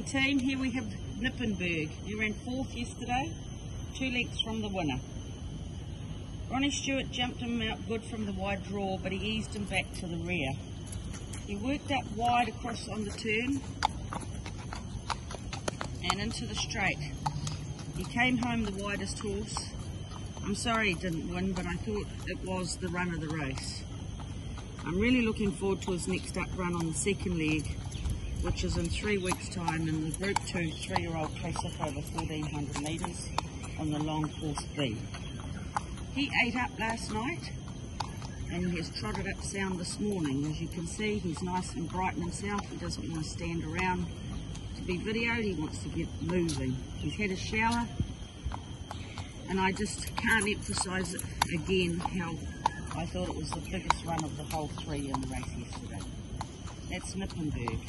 morning team, here we have Knippenberg. He ran fourth yesterday, two lengths from the winner. Ronnie Stewart jumped him out good from the wide draw, but he eased him back to the rear. He worked up wide across on the turn and into the straight. He came home the widest horse. I'm sorry he didn't win, but I thought it was the run of the race. I'm really looking forward to his next up run on the second leg, which is in three weeks' time in the Group 2 three-year-old classic over 1400 metres on the long course B. He ate up last night and he has trotted up sound this morning. As you can see, he's nice and bright in himself. He doesn't want to stand around to be videoed. He wants to get moving. He's had a shower and I just can't emphasise again how I thought it was the biggest run of the whole three in the race yesterday. That's Knippenberg.